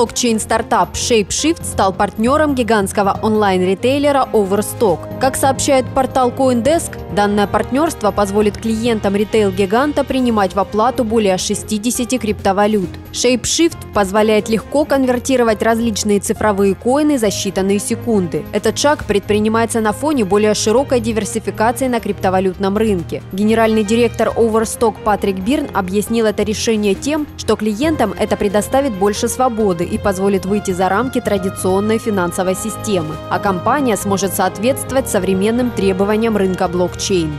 Блокчейн-стартап ShapeShift стал партнером гигантского онлайн-ритейлера Overstock. Как сообщает портал CoinDesk, данное партнерство позволит клиентам ритейл-гиганта принимать в оплату более 60 криптовалют. ShapeShift позволяет легко конвертировать различные цифровые коины за считанные секунды. Этот шаг предпринимается на фоне более широкой диверсификации на криптовалютном рынке. Генеральный директор Overstock Патрик Бирн объяснил это решение тем, что клиентам это предоставит больше свободы и позволит выйти за рамки традиционной финансовой системы, а компания сможет соответствовать современным требованиям рынка блокчейн.